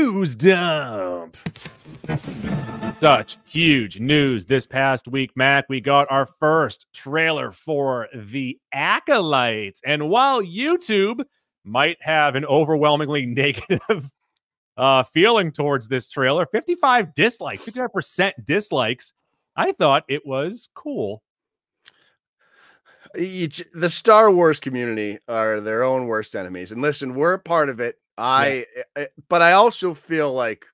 news dump. Such huge news this past week, Mac. We got our first trailer for The Acolyte. And while YouTube might have an overwhelmingly negative uh, feeling towards this trailer 55 dislikes, 55% dislikes. I thought it was cool. Each, the Star Wars community are their own worst enemies. And listen, we're a part of it. I, yeah. Eh, eh, but I also feel like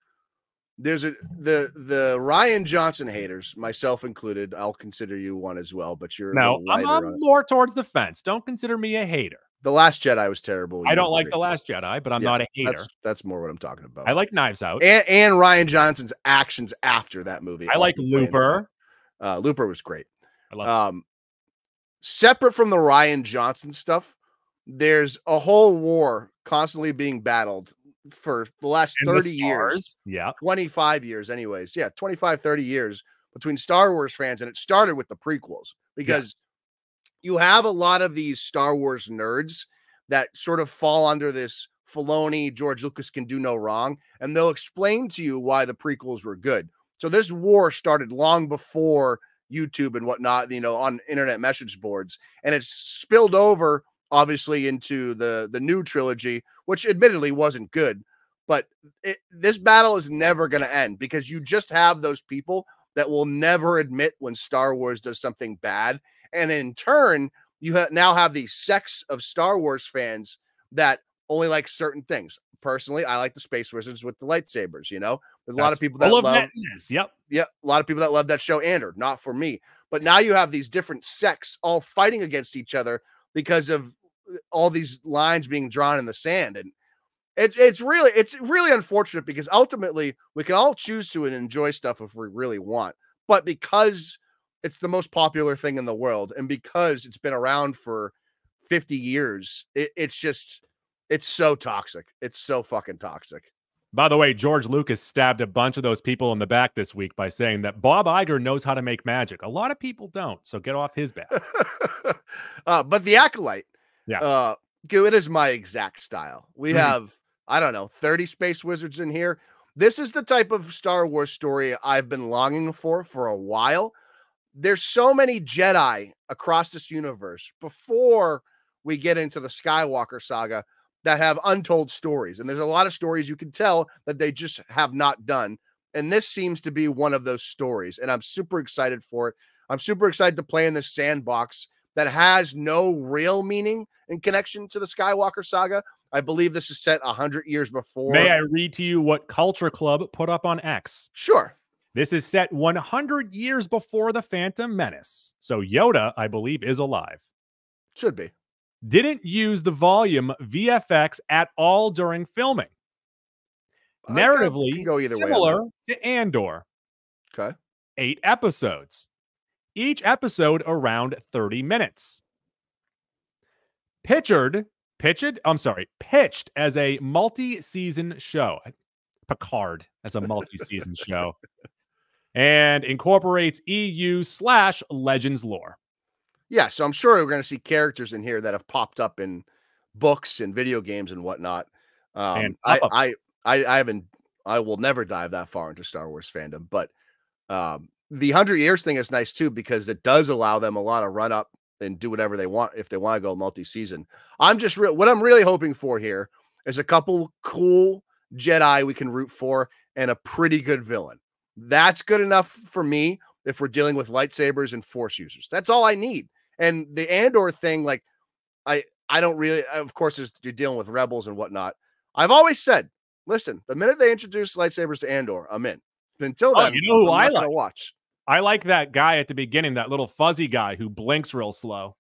there's a the the Rian Johnson haters, myself included. I'll consider you one as well, but you're no, I'm, I'm more towards the fence. Don't consider me a hater. The Last Jedi was terrible. I don't like The Last Jedi, but I'm yeah, not a hater. That's, that's, more what I'm talking about. I like Knives Out. And, and Rian Johnson's actions after that movie. I like Looper. Uh, Looper was great. I love um, separate from the Rian Johnson stuff, there's a whole war constantly being battled for the last 30 the years. Yeah. 25 years, anyways. Yeah, 25, 30 years between Star Wars fans. And it started with the prequels because you have a lot of these Star Wars nerds that sort of fall under this Filoni, George Lucas can do no wrong, and they'll explain to you why the prequels were good. So this war started long before YouTube and whatnot, you know, on internet message boards, and it's spilled over obviously into the the new trilogy, which admittedly wasn't good. But it, this battle is never going to end because you just have those people that will never admit when Star Wars does something bad and in turn, you ha- now have these sects of Star Wars fans that only like certain things. Personally, I like the Space Wizards with the lightsabers. You know, there's a lot of people that love. Madness. Yep. Yeah, a lot of people that love that show. Andor, not for me. But now you have these different sects all fighting against each other because of uh, all these lines being drawn in the sand, and it's it's really it's really unfortunate because ultimately we can all choose to and enjoy stuff if we really want, but because it's the most popular thing in the world and because it's been around for 50 years it, it's just it's so toxic. It's so fucking toxic by the way george lucas stabbed a bunch of those people in the back this week by saying that bob Iger knows how to make magic. A lot of people don't so get off his back. Uh, but the acolyte yeah. uh it is my exact style. We mm-hmm. have i don't know 30 space wizards in here. This is the type of star wars story i've been longing for for a while. There's so many Jedi across this universe before we get into the Skywalker saga that have untold stories. And there's a lot of stories you can tell that they just have not done. And this seems to be one of those stories. And I'm super excited for it. I'm super excited to play in this sandbox that has no real meaning in connection to the Skywalker saga. I believe this is set 100 years before. May I read to you what Culture Club put up on X? Sure. This is set 100 years before the Phantom Menace. So Yoda, I believe, is alive. Should be. Didn't use the volume VFX at all during filming. Narratively, go either similar way to Andor. Okay. Eight episodes. Each episode around 30 minutes. Pitched, pitched, I'm sorry, pitched as a multi-season show. Picard as a multi-season show and incorporates EU slash Legends lore. Yeah, so I'm sure we're going to see characters in here that have popped up in books and video games and whatnot. Um, and I, I, I, I haven't, I will never dive that far into Star Wars fandom, but um, the hundred years thing is nice too because it does allow them a lot of run up and do whatever they want if they want to go multi season. I'm just real. What I'm really hoping for here is a couple cool Jedi we can root for and a pretty good villain. That's good enough for me if we're dealing with lightsabers and force users. That's all I need. And the Andor thing, like, I I don't really, of course, you're dealing with rebels and whatnot. I've always said, listen, the minute they introduce lightsabers to Andor, I'm in. Until oh, then, oh, you know who I'm I like? Watch. I like that guy at the beginning, that little fuzzy guy who blinks real slow.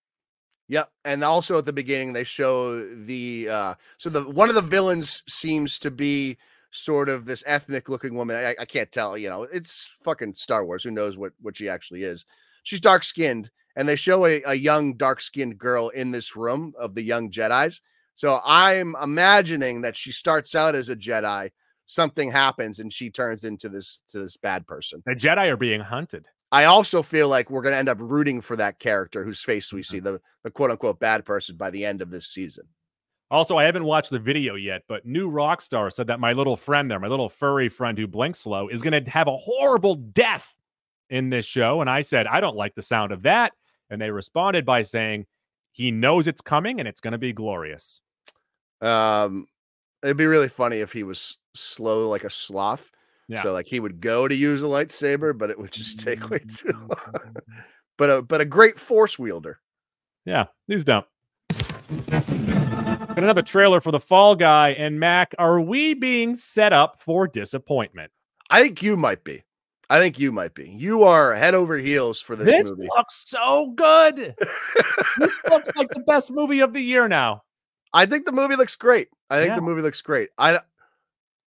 Yep, and also at the beginning they show the uh so the one of the villains seems to be sort of this ethnic looking woman. I, I, can't tell, you know, it's fucking Star Wars. Who knows what, what she actually is? She's dark skinned, and they show a, a young dark skinned girl in this room of the young Jedi's. So I'm imagining that she starts out as a Jedi, something happens, and she turns into this to this bad person. The Jedi are being hunted. I also feel like we're going to end up rooting for that character whose face we mm-hmm. see, the, the quote unquote bad person by the end of this season. Also, I haven't watched the video yet, but new Rockstar said that my little friend there, my little furry friend who blinks slow, is going to have a horrible death in this show. And I said, I don't like the sound of that. And they responded by saying, he knows it's coming and it's going to be glorious. Um, it'd be really funny if he was slow like a sloth. Yeah. So like he would go to use a lightsaber, but it would just take way too long. but a but a great force wielder. Yeah, news dump. Got another trailer for the Fall Guy and Mac. Are we being set up for disappointment? I think you might be. I think you might be. You are head over heels for this, movie. This movie. looks so good. this looks like the best movie of the year now. I think the movie looks great. I think Yeah. the movie looks great. I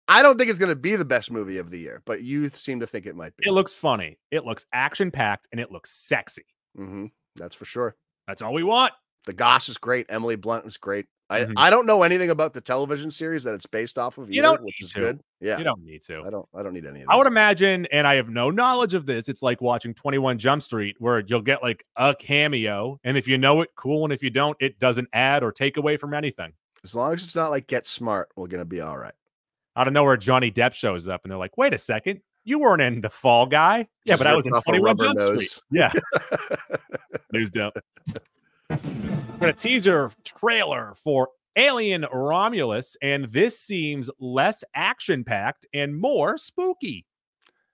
I don't think it's going to be the best movie of the year, but you seem to think it might be. It looks funny. It looks action packed and it looks sexy. hmm That's for sure. That's all we want. The Goss is great. Emily Blunt is great. I, Mhm. I don't know anything about the television series that it's based off of You don't which is to. good. Yeah, You don't need to. I don't I don't need any of that. I would imagine, and I have no knowledge of this. It's like watching 21 Jump Street, where you'll get like a cameo, and if you know it, cool. And if you don't, it doesn't add or take away from anything. as long as it's not like Get Smart, we're gonna be all right. Out of nowhere, Johnny Depp shows up, and they're like, "Wait a second, you weren't in the Fall Guy." Yeah, Just but I was in 21 rubber Jump Street. Yeah, news dump. A teaser trailer for Alien Romulus, and this seems less action packed and more spooky.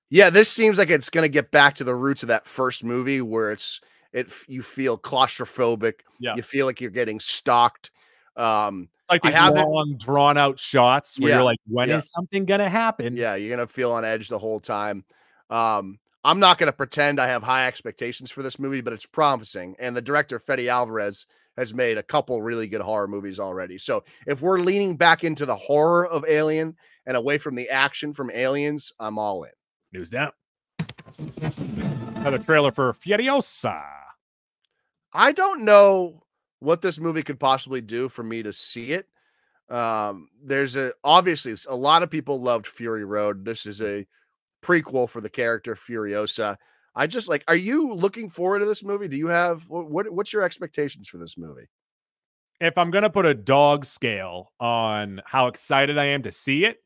Yeah, this seems like it's gonna get back to the roots of that first movie where it's it you feel claustrophobic. Yeah. You feel like you're getting stalked. Um, like I these long, drawn out shots where Yeah, you're like, "When is yeah. something gonna happen?" yeah, you're gonna feel on edge the whole time. Um, I'm not gonna pretend I have high expectations for this movie, but it's promising. And the director Fede Alvarez has made a couple really good horror movies already. So if we're leaning back into the horror of Alien and away from the action from Aliens, I'm all in. News down. Another trailer for Furiosa. I don't know what this movie could possibly do for me to see it. Um, there's a obviously a lot of people loved Fury Road. This is a prequel for the character Furiosa. I just like, are you looking forward to this movie? Do you have what, what what's your expectations for this movie? If I'm gonna put a dog scale on how excited I am to see it,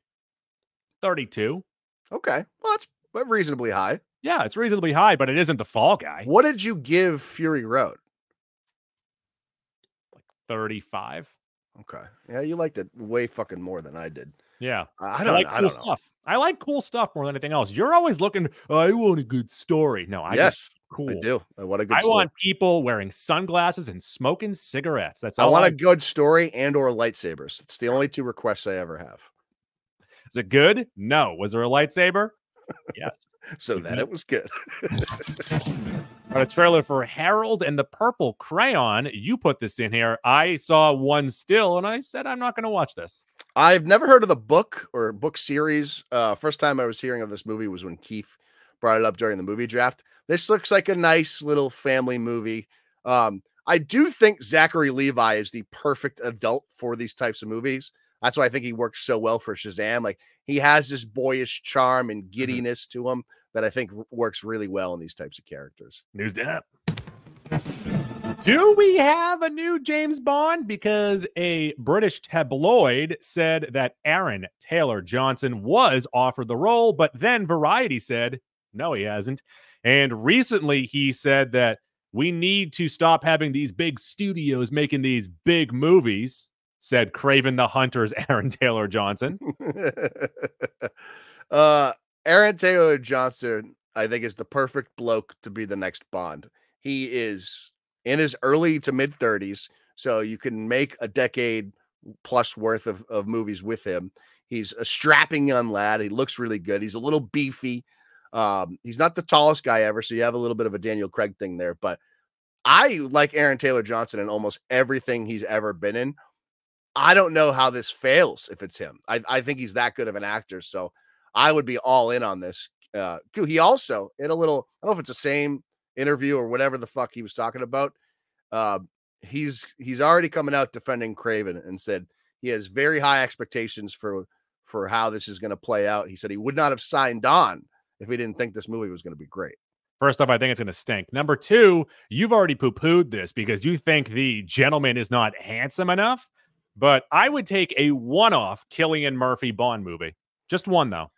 32. Okay, well, that's uh, reasonably high. Yeah, it's reasonably high, but it isn't the Fall Guy. What did you give Fury Road? Like 35. Okay, yeah, you liked it way fucking more than I did. Yeah, I I don't, like I cool don't know. stuff. I like cool stuff more than anything else. You're always looking. I want a good story. No, I yes, cool. I do. Uh, What a good. I story. want people wearing sunglasses and smoking cigarettes. That's all. I want I a good story and or lightsabers. It's the only two requests I ever have. Is it good? No. Was there a lightsaber? yes. So then it was good. Got a trailer for Harold and the Purple Crayon. You put this in here. I saw one still, and I said I'm not going to watch this. I've never heard of the book or book series. Uh, first time I was hearing of this movie was when Keith brought it up during the movie draft. This looks like a nice little family movie. Um, I do think Zachary Levi is the perfect adult for these types of movies. That's why I think he works so well for Shazam. Like he has this boyish charm and mm-hmm. giddiness to him that I think works really well in these types of characters. News up. Do we have a new James Bond? Because a British tabloid said that Aaron Taylor Johnson was offered the role, but then Variety said, no, he hasn't. And recently he said that we need to stop having these big studios making these big movies, said Kraven the Hunter's Aaron Taylor Johnson. uh Aaron Taylor Johnson, I think, is the perfect bloke to be the next Bond. He is in his early to mid 30s, so you can make a decade plus worth of, of movies with him. He's a strapping young lad. He looks really good. He's a little beefy. Um, he's not the tallest guy ever, so you have a little bit of a Daniel Craig thing there. But I like Aaron Taylor Johnson in almost everything he's ever been in. I don't know how this fails if it's him. I, I think he's that good of an actor. So I would be all in on this. Uh, he also in a little, I don't know if it's the same interview or whatever the fuck he was talking about. Uh, he's he's already coming out defending Kraven and said he has very high expectations for for how this is going to play out. He said he would not have signed on if he didn't think this movie was going to be great. First off, I think it's going to stink. Number two, you've already poo pooed this because you think the gentleman is not handsome enough. But I would take a one-off Cillian Murphy Bond movie. Just one though.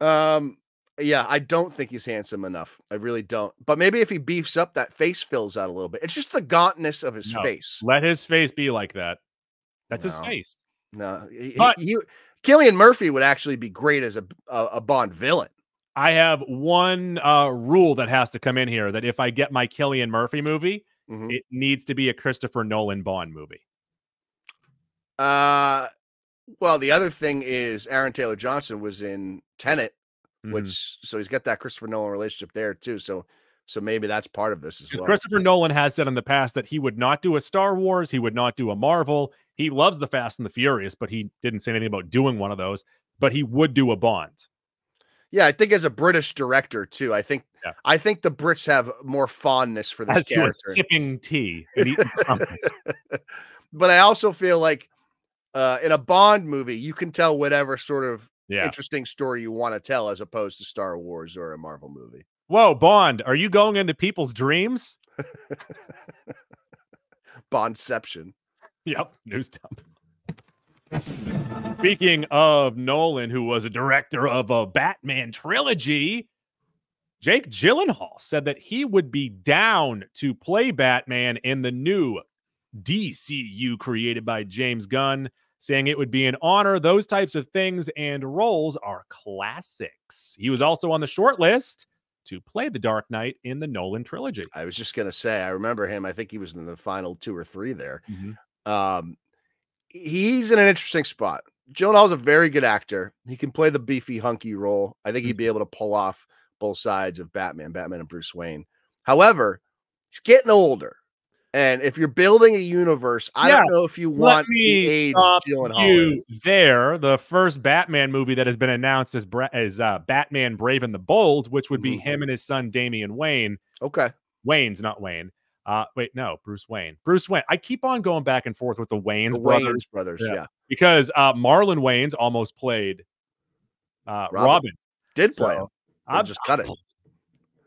Um, yeah, I don't think he's handsome enough. I really don't. But maybe if he beefs up, that face fills out a little bit. It's just the gauntness of his No. face. Let his face be like that. That's his face. No, But- he, Cillian Murphy would actually be great as a a, a Bond villain. I have one uh, rule that has to come in here that if I get my Cillian Murphy movie, Mhm. it needs to be a Christopher Nolan Bond movie. Uh, well, the other thing is Aaron Taylor Johnson was in Tenet, Mhm. which so he's got that Christopher Nolan relationship there too. So so maybe that's part of this as well. Christopher Nolan has said in the past that he would not do a Star Wars, he would not do a Marvel. He loves the Fast and the Furious, but he didn't say anything about doing one of those. But he would do a Bond. Yeah, I think as a British director too. I think Yeah. I think the Brits have more fondness for this As character. sipping tea and eating but I also feel like uh, in a Bond movie, you can tell whatever sort of Yeah. interesting story you want to tell, as opposed to Star Wars or a Marvel movie. Whoa, Bond, are you going into people's dreams? Bondception. Yep, news dump. Speaking of Nolan, who was a director of a Batman trilogy, Jake Gyllenhaal said that he would be down to play Batman in the new DCU created by James Gunn, saying it would be an honor. Those types of things and roles are classics. He was also on the short list to play the Dark Knight in the Nolan trilogy. I was just gonna say, I remember him. I think he was in the final two or three there. Mhm. Um, he's in an interesting spot. Gyllenhaal's a very good actor. He can play the beefy, hunky role. I think he'd be able to pull off both sides of Batman, Batman and Bruce Wayne. However, he's getting older. And if you're building a universe, I Yeah, don't know if you want the age stop Gyllenhaal you there. The first Batman movie that has been announced as Bra- as uh, Batman Brave and the Bold, which would be Mhm. him and his son Damian Wayne. Okay. Wayne's not Wayne. Uh, wait, no, Bruce Wayne. Bruce Wayne. I keep on going back and forth with the Waynes The brothers Wayans brothers. Yeah. Yeah. because uh, Marlon Wayans almost played uh, Robin. Robin. Did play So, him. I'm just cut it.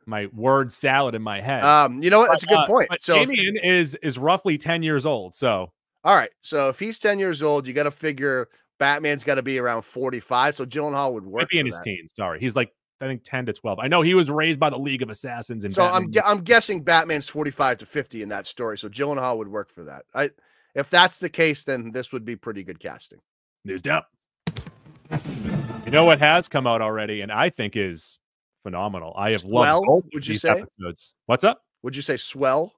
My word salad in my head. Um, you know what? That's a But, good uh, point. But So if- Damian is is roughly ten years old. So All right. So if he's 10 years old, you got to figure Batman's got to be around 45. So Gyllenhaal would work. might be in his that. teens. Sorry, he's like I think ten to twelve. I know he was raised by the League of Assassins and So I'm gu- I'm guessing Batman's 45 to 50 in that story. So Gyllenhaal would work for that. I if that's the case, then this would be pretty good casting. News up. You know what has come out already, and I think is phenomenal. I have Swell, loved would you these say? episodes. What's up? Would you say swell?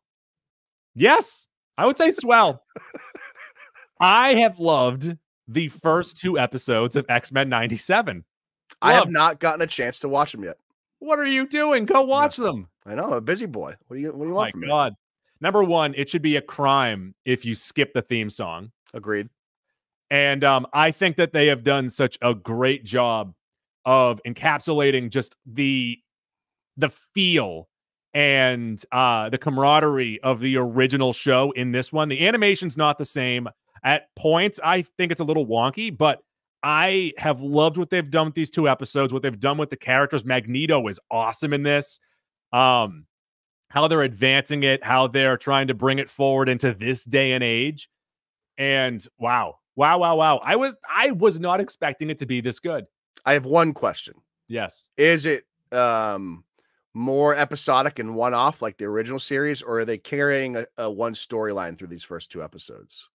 Yes, I would say swell. I have loved the first two episodes of X Men '97. I have not gotten a chance to watch them yet. What are you doing? Go watch them. I know, I'm a busy boy. What do you what do you Oh want my from me? God. Number one, it should be a crime if you skip the theme song. Agreed. And um, I think that they have done such a great job of encapsulating just the the feel and uh, the camaraderie of the original show in this one. The animation's not the same. At points, I think it's a little wonky, but I have loved what they've done with these two episodes, what they've done with the characters. Magneto is awesome in this. Um, how they're advancing it, how they're trying to bring it forward into this day and age. And wow, wow, wow, wow. I was I was not expecting it to be this good. I have one question. Yes. Is it um more episodic and one off like the original series, or are they carrying a, a one storyline through these first two episodes?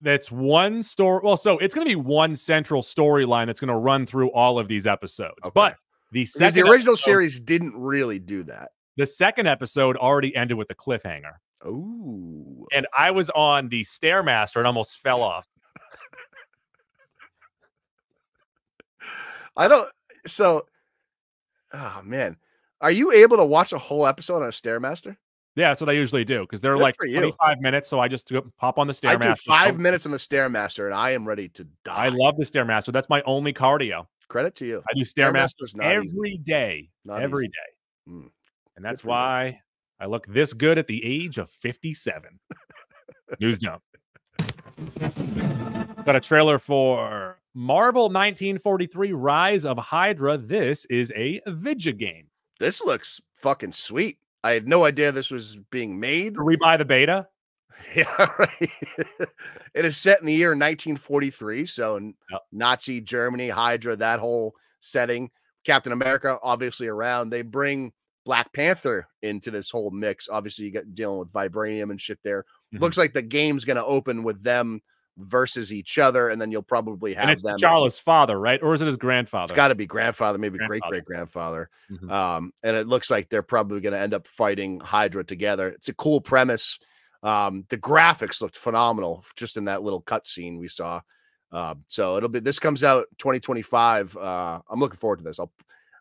That's one story. Well, so it's going to be one central storyline that's going to run through all of these episodes. Okay. But the Because second the original episode- series didn't really do that. the second episode already ended with a cliffhanger. Oh, And I was on the Stairmaster and almost fell off. I don't. So, oh man, are you able to watch a whole episode on a stairmaster? Yeah, that's what I usually do because they're Good like for 25 minutes. So I just go- pop on the stairmaster. I do five minutes on the stairmaster, and I am ready to die. I love the Stairmaster. That's my only cardio. credit to you. I do Stairmaster Stairmaster's not easy. every day, every easy. day. Mm, And that's for you. why I look this good at the age of 57. News dump. Got a trailer for Marvel 1943 Rise of Hydra. This is a Vidya game. This looks fucking sweet. I had no idea this was being made. Did we buy the beta? Yeah, right. it is set in the year 1943. So Yep. Nazi Germany, Hydra, that whole setting. Captain America, obviously around. They bring Black Panther into this whole mix. Obviously, you got dealing with vibranium and shit there. Mhm. Looks like the game's going to open with them versus each other, and then you'll probably have And it's them. T'Challa's father, right? Or is it his grandfather? It's got to be grandfather, maybe great great grandfather. Mhm. Um, and it looks like they're probably going to end up fighting Hydra together. It's a cool premise. Um, the graphics looked phenomenal just in that little cutscene we saw. Um, so it'll be this comes out 2025. Uh, I'm looking forward to this. I'll,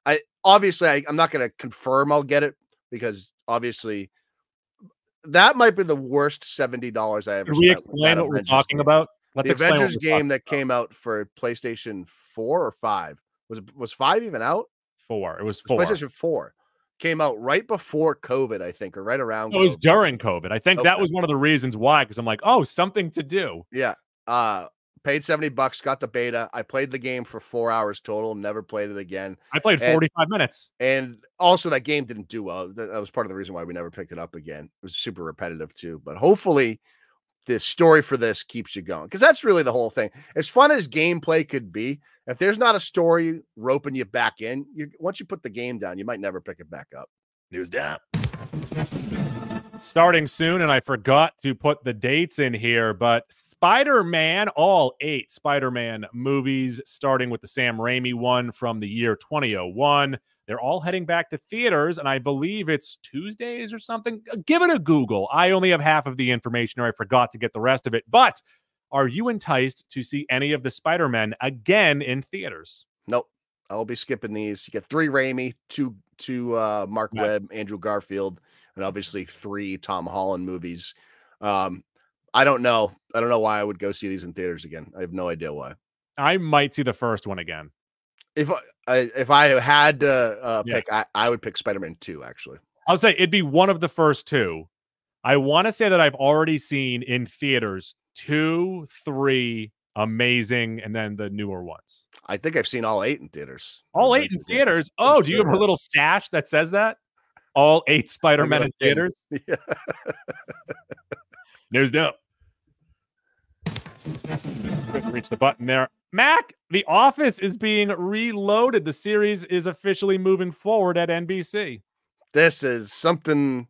I obviously I, I'm not going to confirm I'll get it because obviously that might be the worst seventy dollars I ever. Can we spent explain what we're talking game. about? Let's the Avengers game that about. came out for PlayStation Four or Five was was Five even out? four. It was It was four. PlayStation 4 came out right before COVID, I think, or right around. It was COVID. during COVID. I think that was one of the reasons why, because I'm like, oh, something to do. yeah. Uh, paid 70 bucks, got the beta. I played the game for four hours total, never played it again. I played And- 45 minutes. And also, that game didn't do well. That, that was part of the reason why we never picked it up again. It was super repetitive too. But hopefully, the story for this keeps you going because that's really the whole thing. As fun as gameplay could be, if there's not a story roping you back in, you once you put the game down, you might never pick it back up. News down. Starting soon, and I forgot to put the dates in here, but Spider Man, all eight Spider Man movies, starting with the Sam Raimi one from the year 2001. They're all heading back to theaters, and I believe it's Tuesdays or something. Give it a Google. I only have half of the information, or I forgot to get the rest of it. But are you enticed to see any of the Spider Men again in theaters? Nope. I'll be skipping these. You get three Raimi, two two uh Marc Nice. Webb, Andrew Garfield, and obviously three Tom Holland movies. Um, I don't know. I don't know why I would go see these in theaters again. I have no idea why. I might see the first one again. If I, if I had to uh, Yeah. pick, I, I would pick Spider Man Two. Actually, I would say it'd be one of the first two. I want to say that I've already seen in theaters two, three, amazing, and then the newer ones. I think I've seen all eight in theaters. All eight in theaters. Oh, do you have a little stash that says that? All eight Spider got in theaters. Yeah. News. Couldn't reach the button there. Mac, The Office is being reloaded. The series is officially moving forward at NBC. this is something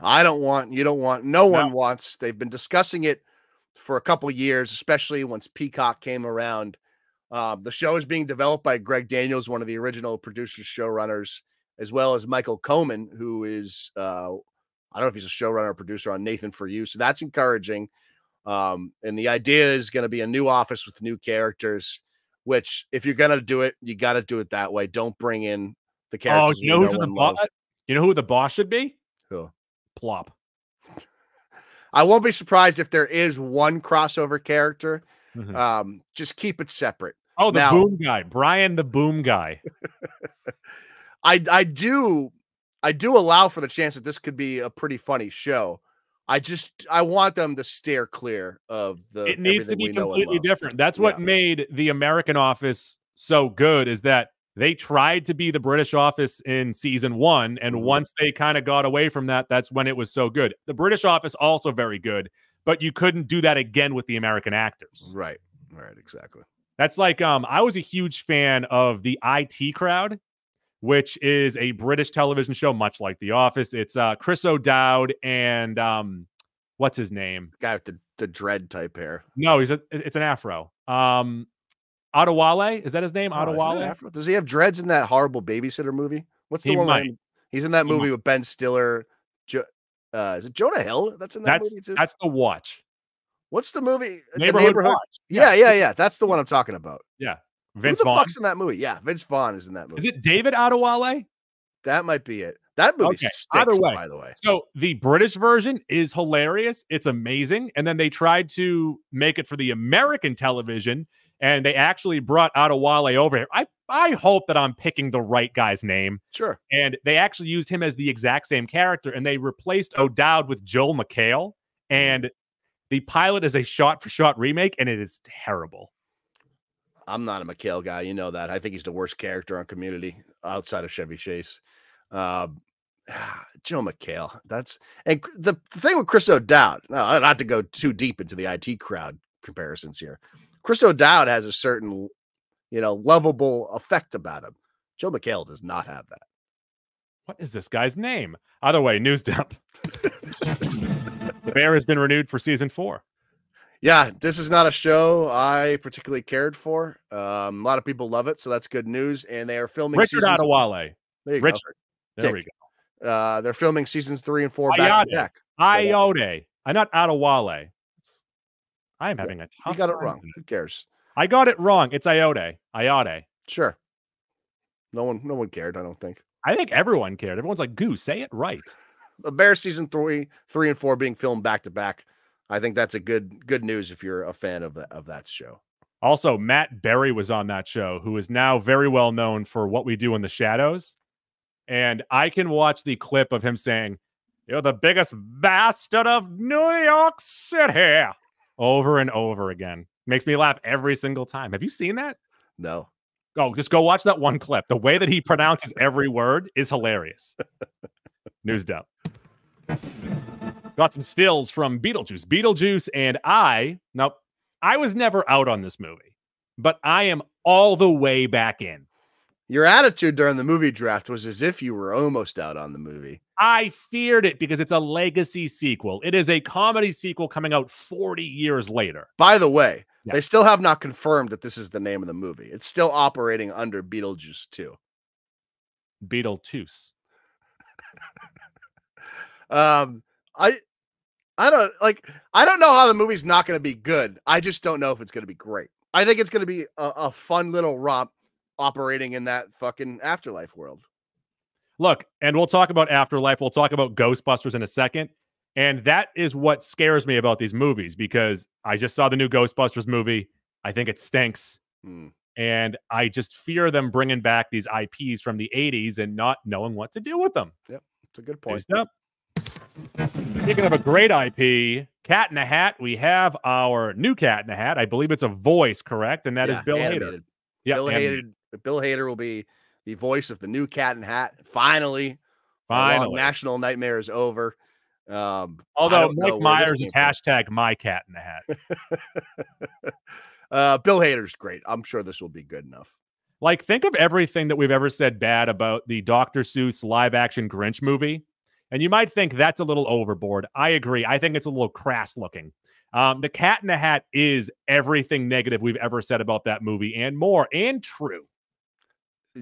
I don't want. You don't want. No one wants. They've been discussing it for a couple years, especially once Peacock came around. Um, the show is being developed by Greg Daniels, one of the original producers, showrunners, as well as Michael Koman, who is uh, I don't know if he's a showrunner or producer on Nathan for You. So that's encouraging. Um, and the idea is going to be a new office with new characters. Which, if you're gonna do it, you got to do it that way. Don't bring in the characters. Oh, characters. you know who the boss? You know who the boss should be? Who? Plop. I won't be surprised if there is one crossover character. Mhm. Um, just keep it separate. Oh, the Now- boom guy, Brian the boom guy. I I do I do allow for the chance that this could be a pretty funny show. I just I want them to steer clear of the. it needs to be we know and completely different. That's what Yeah. made the American Office so good is that they tried to be the British Office in season one, and Mhm. once they kind of got away from that, that's when it was so good. The British Office also very good, but you couldn't do that again with the American actors. Right. Right. Exactly. That's like um, I was a huge fan of the IT Crowd, which is a British television show, much like The Office. It's uh, Chris O'Dowd and um, what's his name? Guy with the the dread type hair. No, he's a, it's an afro. Um, Adewale is that his name? Oh, Adewale. Does he have dreads in that horrible babysitter movie? What's the He one? might. He's in that He movie with Ben Stiller. Jo- uh, is it Jonah Hill? That's in that That's movie too. that's the Watch. What's the movie? The Neighborhood, Watch. Yeah, yeah, yeah. That's the one I'm talking about. Vince Who the Vaughn. fuck's in that movie? Yeah, Vince Vaughn is in that movie. Is it David Adewale? That might be it. That movie Okay, sticks, either way. by the way. So the British version is hilarious. It's amazing. And then they tried to make it for the American television, and they actually brought Adewale over here. I, I hope that I'm picking the right guy's name. Sure. And they actually used him as the exact same character, and they replaced O'Dowd with Joel McHale. And the pilot is a shot for shot remake, and it is terrible. I'm not a McHale guy. You know that. I think he's the worst character on Community outside of Chevy Chase. Um, Joe McHale. That's and the, the thing with Chris O'Dowd. No, not to go too deep into the IT crowd comparisons here. Chris O'Dowd has a certain, you know, lovable effect about him. Joe McHale does not have that. What is this guy's name? Either way, news dump. the Bear has been renewed for season four. Yeah, this is not a show I particularly cared for. Um, a lot of people love it, so that's good news. And they are filming Richard seasons- Adewale. There you Richard. go. There we go. Uh, they're filming seasons three and four back to back. Ayoade. I'm not Adewale. I am having a you got it wrong. Who cares? I got it wrong. It's Ayoade. Ayoade. Sure. No one, no one cared. I don't think. I think everyone cared. Everyone's like, Goose, say it right. the Bears season three, three and four being filmed back to back. I think that's a good good news if you're a fan of that of that show. Also, Matt Berry was on that show, who is now very well known for what we do in the shadows. And I can watch the clip of him saying, You're the biggest bastard of New York City over and over again. Makes me laugh every single time. Have you seen that? No, Oh, just go watch that one clip. The way that he pronounces every word is hilarious. News dump. Got some stills from Beetlejuice. Beetlejuice and I. Now, I was never out on this movie, but I am all the way back in. your attitude during the movie draft was as if you were almost out on the movie. I feared it because it's a legacy sequel. It is a comedy sequel coming out 40 years later. By the way, Yeah. they still have not confirmed that this is the name of the movie. It's still operating under Beetlejuice 2. Beetlejuice. Um, I I don't like I don't know how the movie's not going to be good. I just don't know if it's going to be great. I think it's going to be a, a fun little romp operating in that fucking afterlife world. Look, and we'll talk about Afterlife. We'll talk about Ghostbusters in a second. And that is what scares me about these movies because I just saw the new Ghostbusters movie. I think it stinks. Hmm. And I just fear them bringing back these IPs from the 80s and not knowing what to do with them. Yep. It's a good point. Next up. Speaking of a great IP, Cat in the Hat, we have our new Cat in the Hat. I believe it's a voice, correct? And that is Yeah, Bill Hader. Yeah, Bill animated. Hader. Bill Hader will be the voice of the new Cat in Hat. Finally, Finally. national nightmare is over. Um, Although Mike Myers is from. hashtag my cat in the hat. uh, Bill Hader's great. I'm sure this will be good enough. Like, think of everything that we've ever said bad about the Dr. Seuss live action Grinch movie. And you might think that's a little overboard. I agree. I think it's a little crass looking. Um, the Cat in the Hat is everything negative we've ever said about that movie and more, and true.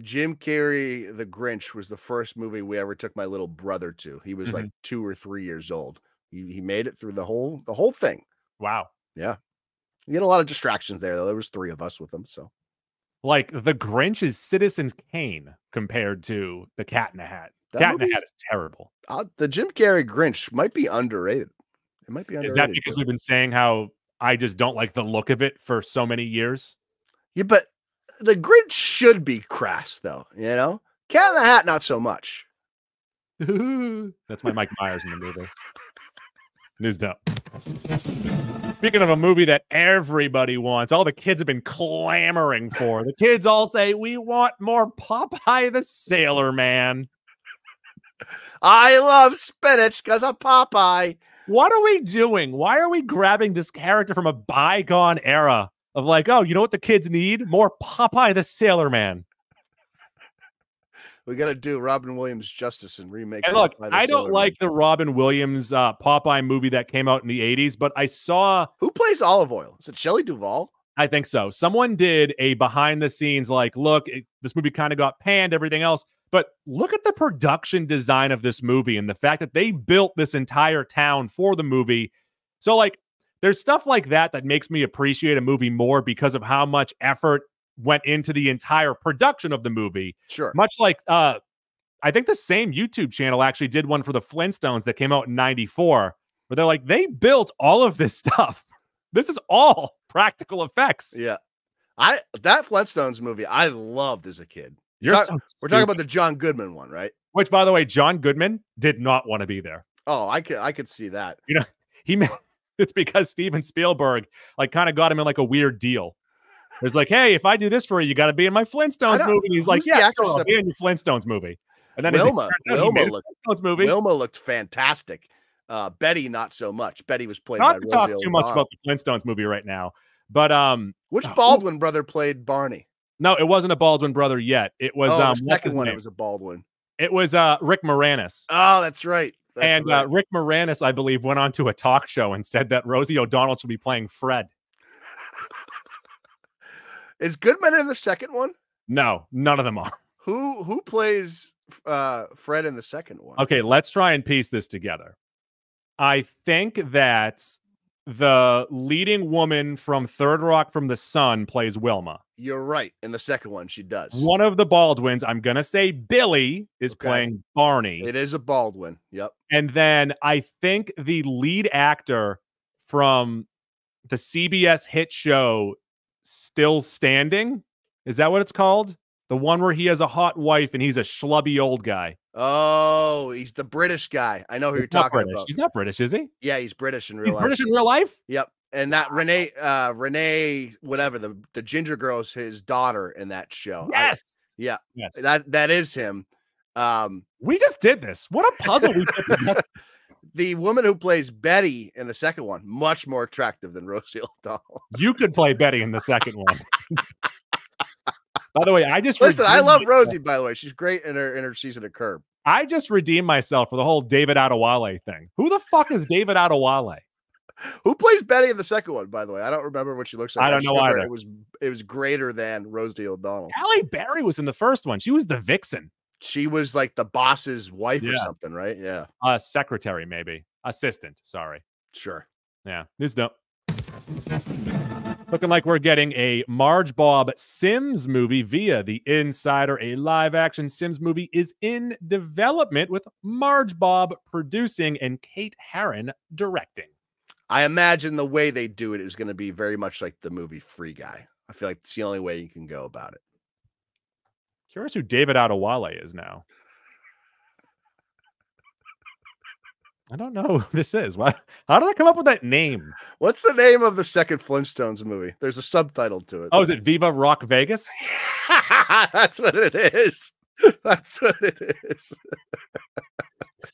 Jim Carrey, The Grinch, was the first movie we ever took my little brother to. He was Mm-hmm. like two or three years old. He, he made it through the whole the whole thing. Wow. Yeah. He had a lot of distractions there, though. There was three of us with him, so Like, the Grinch is Citizen Kane compared to the Cat in the Hat. That Cat in the Hat is terrible. uh, the Jim Carrey Grinch might be underrated. It might be underrated. Is that because we've been saying how I just don't like the look of it for so many years? yeah, but the Grinch should be crass, though. You know, Cat in the Hat, not so much. That's my Mike Myers in the movie. News dump. Speaking of a movie that everybody wants, all the kids have been clamoring for. The kids all say, We want more Popeye the Sailor Man. I love spinach because of Popeye. What are we doing? Why are we grabbing this character from a bygone era of like, oh, you know what the kids need? More Popeye the Sailor Man. We got to do Robin Williams justice and remake. And look, the I don't Sailor Man. like the Robin Williams uh, Popeye movie that came out in the 80s, but I saw who plays Olive Oyl. Is it Shelley Duvall? I think so. Someone did a behind the scenes, like, look, it, this movie kind of got panned, everything else. But look at the production design of this movie and the fact that they built this entire town for the movie. So, like, there's stuff like that that makes me appreciate a movie more because of how much effort went into the entire production of the movie. Sure. Much like, uh, I think the same YouTube channel actually did one for the Flintstones that came out in 94, where they're like, they built all of this stuff. This is all practical effects. Yeah. I that Flintstones movie I loved as a kid. You're Talk- so We're talking about the John Goodman one, right? which, by the way, John Goodman did not want to be there. Oh, I could I could see that. You know, he it's because Steven Spielberg like kind of got him in like a weird deal. It's like, hey, if I do this for you, you got to be in my Flintstones movie. He's like, yeah, sure, I'll be in your Flintstones movie. And then Wilma, Wilma looked, Flintstones movie. Wilma looked fantastic. Uh, Betty, not so much. Betty was played Not by to talk too much about the Flintstones movie right now, but um, Which Uh, Baldwin brother played Barney? No, it wasn't a Baldwin brother yet. It was oh, um, second one. It was a Baldwin. It was uh Rick Moranis. Oh, that's right. That's and right. uh, Rick Moranis, I believe, went on to a talk show and said that Rosie O'Donnell should be playing Fred. is Goodman in the second one? No, none of them are. Who who plays uh, Fred in the second one? Okay, let's try and piece this together. I think that the leading woman from Third Rock from the Sun plays Wilma. You're right. In the second one, she does. One of the Baldwins, I'm going to say Billy, is Okay. playing Barney. It is a Baldwin. Yep. And then I think the lead actor from the CBS hit show Still Standing, is that what it's called? The one where he has a hot wife and he's a schlubby old guy. Oh, he's the British guy. I know who He's you're talking British. about. He's not British, is he? Yeah, he's British in real He's life. British in real life? Yep. And that Renee, uh, Renee, whatever the the ginger girl's his daughter in that show. I- Yes. yeah. Yes. that that is him. Um, we just did this. What a puzzle we put together. the woman who plays Betty in the second one, much more attractive than Rosie O'Donnell. You could play Betty in the second one. By the way, I just Listen, I love myself- Rosie. By the way, she's great in her in her season of Curb. I just redeemed myself for the whole David Adewale thing. Who the fuck is David Adewale? Who plays Betty in the second one? By the way, I don't remember what she looks like. I don't just know either. It was it was greater than Rosie O'Donnell. Halle Berry was in the first one. She was the vixen, She was like the boss's wife or something, right? Yeah, uh, secretary maybe, assistant. Sorry. sure. Yeah, this dope. Looking like we're getting a Marge Bob Sims movie via the Insider. A live action Sims movie is in development with Marge Bob producing and Kate Herron directing. I imagine the way they do it is going to be very much like the movie Free Guy. I feel like it's the only way you can go about it. Curious who David Adewale is now. I don't know who this is. What? How did I come up with that name? What's the name of the second Flintstones movie? There's a subtitle to it. Oh, is it Viva Rock Vegas? That's what it is. That's what it is.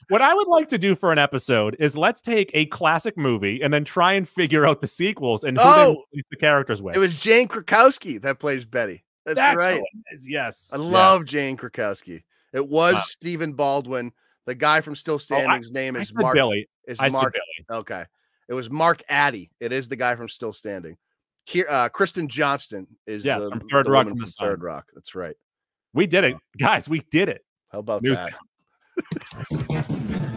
What I would like to do for an episode is let's take a classic movie and then try and figure out the sequels and who Oh! the characters with. It was Jane Krakowski that plays Betty. That's, That's right. who it is, Yes. I yes. love Jane Krakowski. It was Wow. Stephen Baldwin. The guy from Still Standing's name I is said Mark. Billy. Is I said Mark? Billy. Okay, it was Mark Addy. It is the guy from Still Standing. Uh, Kristen Johnston is Yes, the, from Third the Rock from the Sun. Third Rock. That's right. We did it, guys. We did it. How about News that?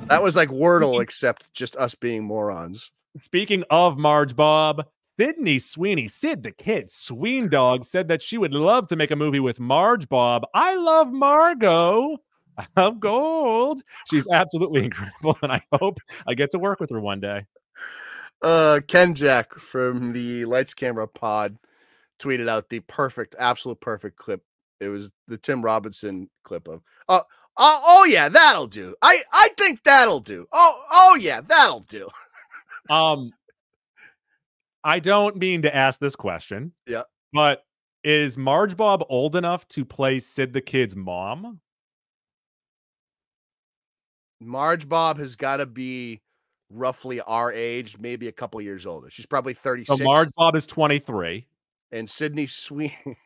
that was like Wordle, except just us being morons. Speaking of Marge Bob, Sydney Sweeney, Sid the Kid, Sween Dog, said that she would love to make a movie with Marge Bob. I love Margot of Gold. She's absolutely incredible, and I hope I get to work with her one day. Uh, Ken Jack from the Lights Camera Pod tweeted out the perfect, absolute perfect clip. It was the Tim Robinson clip of, oh, oh, oh yeah, that'll do. I, I think that'll do. Oh, oh yeah, that'll do. Um, I don't mean to ask this question. Yeah. But is Marge Bob old enough to play Sid the Kid's mom? Marge Bob has got to be roughly our age, maybe a couple years older. She's probably So Marge Bob is 23. and Sydney Sweeney,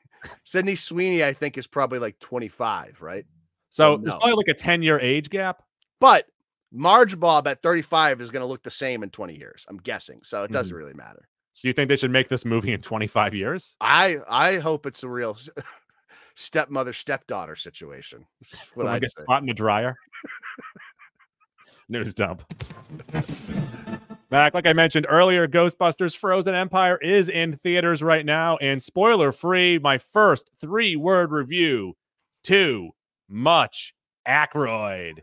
Sydney Sweeney, I think, is probably like 25, right? So So there's no. probably like a 10 year age gap. But Marge Bob at 35 is going to look the same in 20 years, I'm guessing. So it doesn't mm-hmm. really matter. So you think they should make this movie in 25 years? I I hope it's a real stepmother stepdaughter situation. What Someone I'd gets say. caught in a dryer. News dump. Back, like I mentioned earlier, Ghostbusters Frozen Empire is in theaters right now. And spoiler free, my first three word review too much Aykroyd.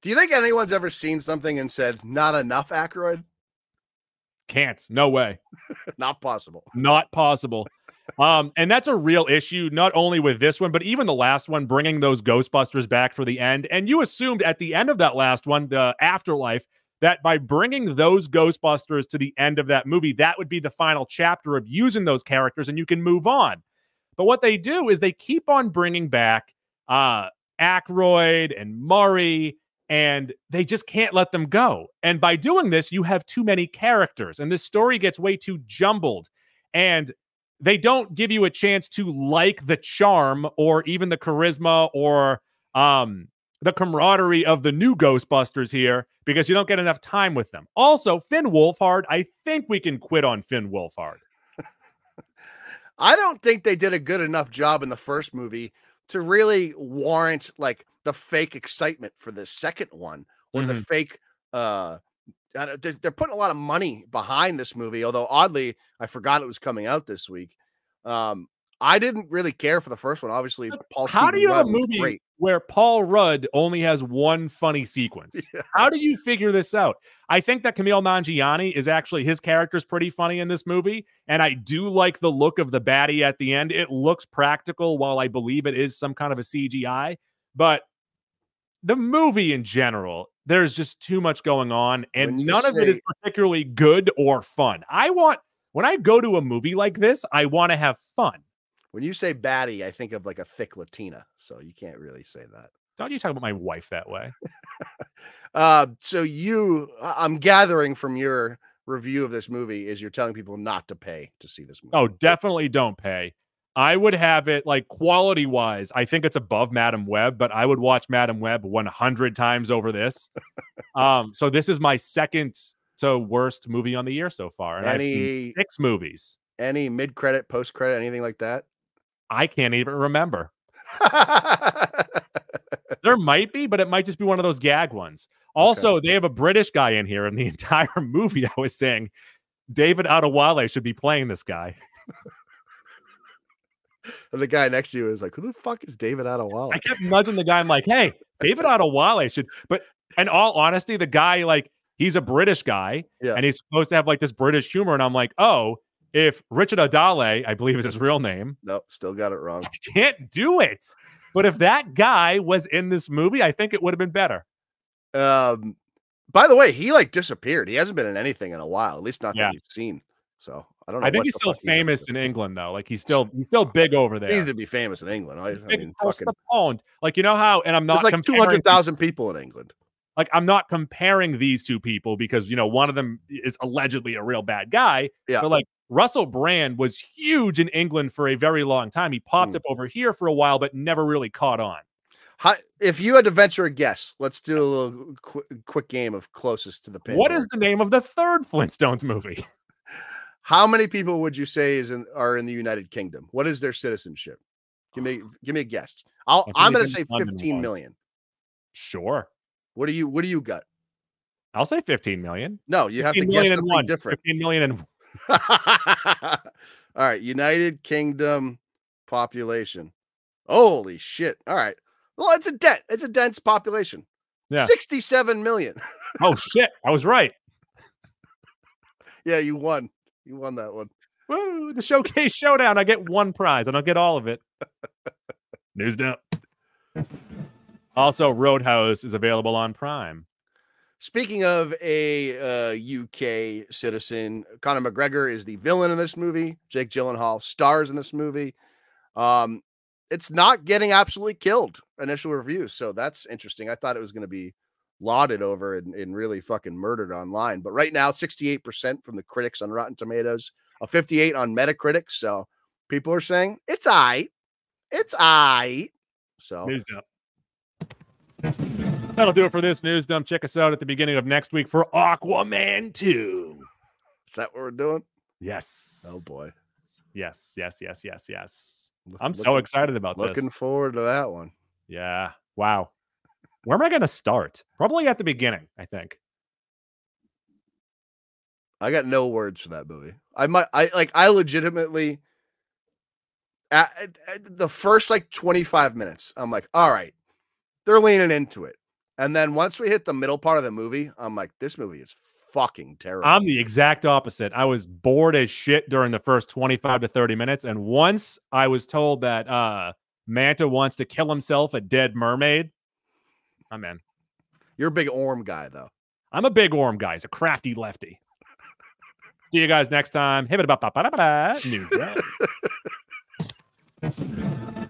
Do you think anyone's ever seen something and said not enough Aykroyd? Can't. No way. not possible. Not possible. Um, and that's a real issue, not only with this one, but even the last one, bringing those Ghostbusters back for the end. And you assumed at the end of that last one, the afterlife, that by bringing those Ghostbusters to the end of that movie, that would be the final chapter of using those characters and you can move on. But what they do is they keep on bringing back uh, Aykroyd and Murray, and they just can't let them go. And by doing this, you have too many characters, and this story gets way too jumbled. And they don't give you a chance to like the charm or even the charisma or um, the camaraderie of the new Ghostbusters here because you don't get enough time with them. Also, Finn Wolfhard, I think we can quit on Finn Wolfhard. I don't think they did a good enough job in the first movie to really warrant like the fake excitement for the second one or mm-hmm. the fake uh they're putting a lot of money behind this movie although oddly i forgot it was coming out this week um I didn't really care for the first one. Obviously, Paul. How Stephen do you Rudd have a movie where Paul Rudd only has one funny sequence? Yeah. How do you figure this out? I think that Kumail Nanjiani is actually his character is pretty funny in this movie, and I do like the look of the baddie at the end. It looks practical, while I believe it is some kind of a CGI. But the movie in general, there's just too much going on, and none say- of it is particularly good or fun. I want when I go to a movie like this, I want to have fun. When you say baddie, I think of like a thick Latina. So you can't really say that. Don't you talk about my wife that way? uh, so you, I'm gathering from your review of this movie is you're telling people not to pay to see this movie. Oh, definitely don't pay. I would have it like quality wise. I think it's above Madame Web, but I would watch Madame Web 100 times over this. um, so this is my second to worst movie on the year so far, and any, I've seen six movies. Any mid credit, post credit, anything like that? I can't even remember. there might be, but it might just be one of those gag ones. Also, okay. they have a British guy in here in the entire movie. I was saying David Adewale should be playing this guy. And the guy next to you is like, "Who the fuck is David Adewale?" I kept nudging the guy. I'm like, "Hey, David Adewale should." But in all honesty, the guy like he's a British guy, yeah. and he's supposed to have like this British humor, and I'm like, "Oh, if Richard Adale, I believe is his real name. Nope, still got it wrong. Can't do it. But if that guy was in this movie, I think it would have been better. Um, by the way, he like disappeared. He hasn't been in anything in a while, at least not yeah. that we've seen. So I don't know. I think he's still famous he's in England though. Like he's still he's still big over there. He's to be famous in England. I, I mean, fucking, Like you know how, and I'm not There's like two hundred thousand people in England. Like I'm not comparing these two people because you know one of them is allegedly a real bad guy. Yeah. But like Russell Brand was huge in England for a very long time. He popped mm. up over here for a while, but never really caught on. How, if you had to venture a guess, let's do a little qu- quick game of closest to the pin. What is the name of the third Flintstones movie? How many people would you say is in are in the United Kingdom? What is their citizenship? Give me ah. give me a guess. I'll I'm going to say 15 million. Sure. What do you what do you got? I'll say 15 million. No, you have to guess something one. different. 15 million and All right, United Kingdom population. Holy shit! All right, well, it's a dense, it's a dense population. Yeah, sixty-seven million. oh shit! I was right. yeah, you won. You won that one. Woo, the showcase showdown. I get one prize. And I don't get all of it. News dump. Also, Road House is available on Prime. Speaking of a uh, UK citizen, Conor McGregor is the villain in this movie. Jake Gyllenhaal stars in this movie. Um, it's not getting absolutely killed initial reviews, so that's interesting. I thought it was going to be lauded over and, and, really fucking murdered online, but right now, 68% from the critics on Rotten Tomatoes, a 58 on Metacritic. So people are saying it's I, it's I. So news up. That'll do it for this news dump. Check us out at the beginning of next week for Aquaman 2. Is that what we're doing? Yes. Oh boy. Yes, yes, yes, yes, yes. I'm looking, so excited about looking this. Looking forward to that one. Yeah. Wow. Where am I going to start? Probably at the beginning, I think. I got no words for that movie. I might I like I legitimately at, at the first like 25 minutes, I'm like, all right, they're leaning into it. And then once we hit the middle part of the movie, I'm like, this movie is fucking terrible. I'm the exact opposite. I was bored as shit during the first 25 to 30 minutes. And once I was told that uh Manta wants to kill himself a dead mermaid, I'm in. You're a big Orm guy, though. I'm a big Orm guy. He's a crafty lefty. See you guys next time. New